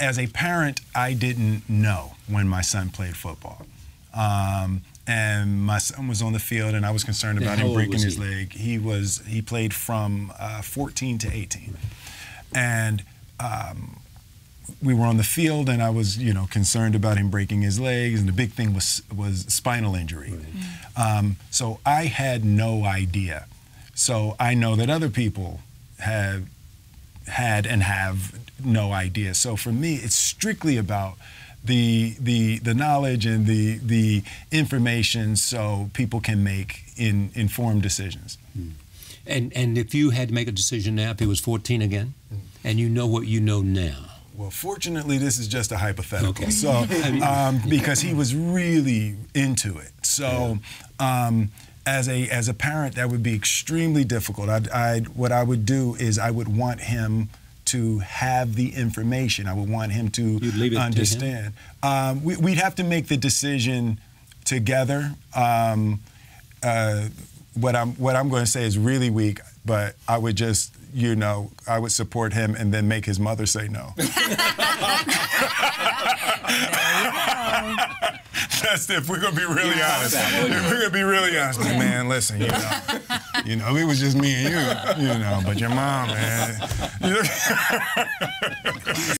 As a parent, I didn't know when my son played football. Um, and my son was on the field, and I was concerned about him breaking his he? leg. He was he played from uh, 14 to 18, and um, we were on the field, and I was you know concerned about him breaking his legs, and the big thing was was spinal injury. Um, so I had no idea. So I know that other people have had and have no idea. So for me, it's strictly about the the the knowledge and the the information so people can make in, informed decisions. And and if you had to make a decision now, if he was 14 again, and you know what you know now, Well, fortunately, this is just a hypothetical. Okay. So, um, because he was really into it. So, um, as a as a parent, that would be extremely difficult. I'd, I'd what I would do is I would want him to have the information. I would want him to You'd leave it to him? understand. Um, we, we'd have to make the decision together. Um, uh, what I'm what I'm going to say is really weak, but I would just you know I would support him and then make his mother say no. If we're gonna be really honest. If we're gonna be really honest, like, man, listen, you know, you know, it was just me and you, you know, but your mom, man.